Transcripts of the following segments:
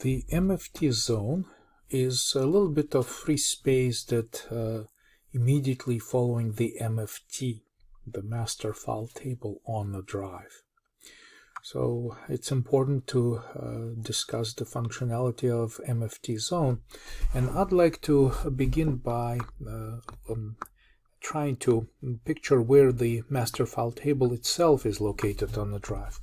The MFT zone is a little bit of free space that uh, immediately following the MFT, the master file table on the drive. So it's important to uh, discuss the functionality of MFT zone and I'd like to begin by uh, um, trying to picture where the master file table itself is located on the drive.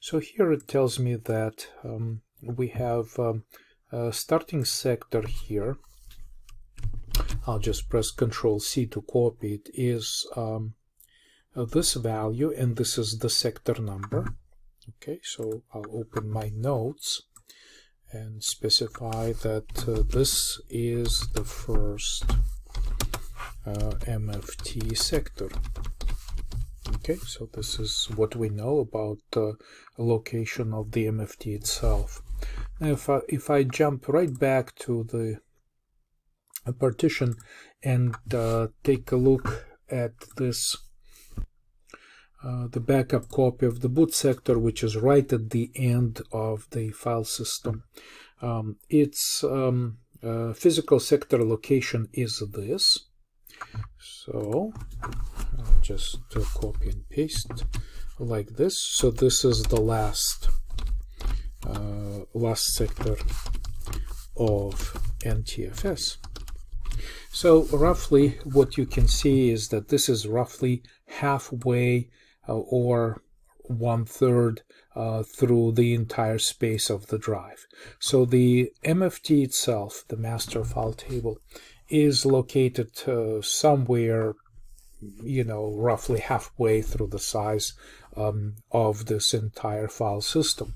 So here it tells me that um, we have um, a starting sector here. I'll just press Control C to copy it. Is um, uh, this value, and this is the sector number. Okay, so I'll open my notes and specify that uh, this is the first uh, MFT sector. Okay, so this is what we know about the location of the MFT itself. If I, if I jump right back to the partition and uh, take a look at this, uh, the backup copy of the boot sector, which is right at the end of the file system, um, its um, uh, physical sector location is this. So I'll just copy and paste like this. So this is the last uh, last sector of NTFS. So roughly what you can see is that this is roughly halfway uh, or one third uh, through the entire space of the drive. So the MFT itself, the master file table, is located uh, somewhere, you know, roughly halfway through the size um, of this entire file system.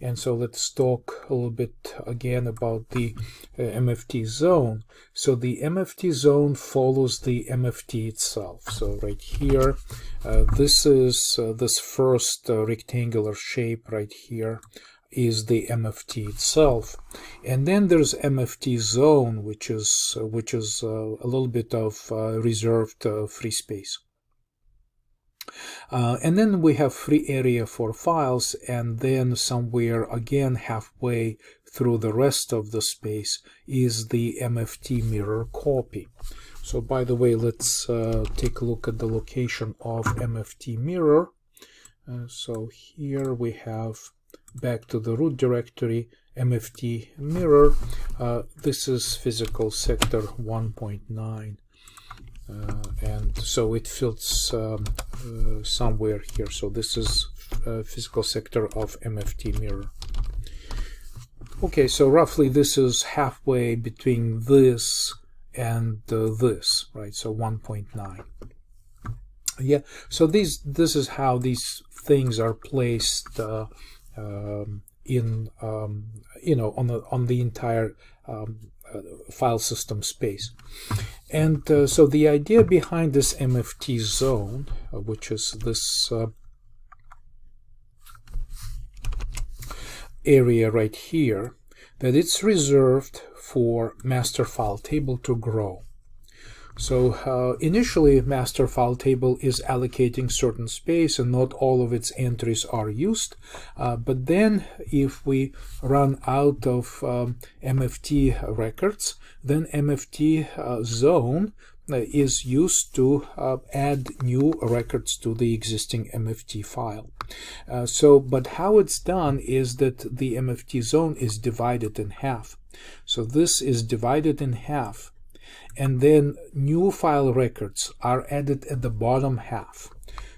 And so let's talk a little bit again about the uh, MFT zone. So the MFT zone follows the MFT itself. So right here, uh, this is uh, this first uh, rectangular shape right here is the MFT itself. And then there's MFT zone, which is uh, which is uh, a little bit of reserved free space. Uh, and then we have free area for files and then somewhere again halfway through the rest of the space is the MFT mirror copy. So by the way, let's uh, take a look at the location of MFT mirror. Uh, so here we have back to the root directory MFT mirror. Uh, this is physical sector 1.9. Uh, and so it fits um, uh, somewhere here. So this is physical sector of MFT mirror. Okay, so roughly this is halfway between this and uh, this, right? So 1.9. Yeah, so these this is how these things are placed uh, um, in um, you know on the on the entire um, uh, file system space. And uh, so the idea behind this MFT zone, uh, which is this uh, area right here, that it's reserved for master file table to grow. So uh, initially master file table is allocating certain space and not all of its entries are used. Uh, but then if we run out of um, MFT records, then MFT uh, zone uh, is used to uh, add new records to the existing MFT file. Uh, so, but how it's done is that the MFT zone is divided in half. So this is divided in half and then new file records are added at the bottom half.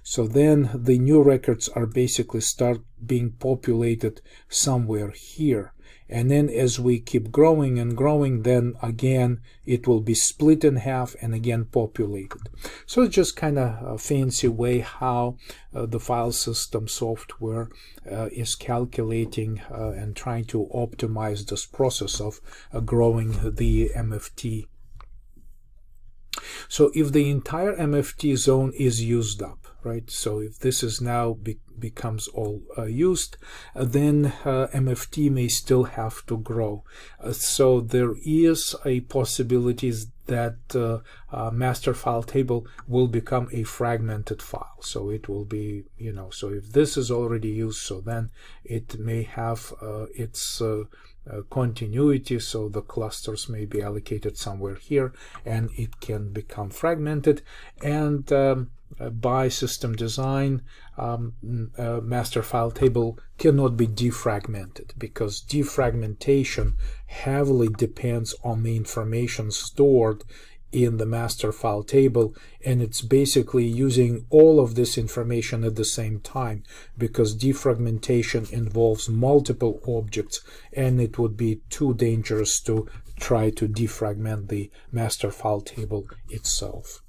So then the new records are basically start being populated somewhere here. And then as we keep growing and growing, then again, it will be split in half and again populated. So it's just kind of a fancy way how uh, the file system software uh, is calculating uh, and trying to optimize this process of uh, growing the MFT so if the entire MFT zone is used up, right? So if this is now be becomes all uh, used, uh, then uh, MFT may still have to grow. Uh, so there is a possibility that uh, uh, master file table will become a fragmented file. So it will be, you know, so if this is already used, so then it may have uh, its uh, uh, continuity, so the clusters may be allocated somewhere here, and it can become fragmented. And um, by system design, um, uh, master file table cannot be defragmented because defragmentation heavily depends on the information stored in the master file table and it's basically using all of this information at the same time because defragmentation involves multiple objects and it would be too dangerous to try to defragment the master file table itself.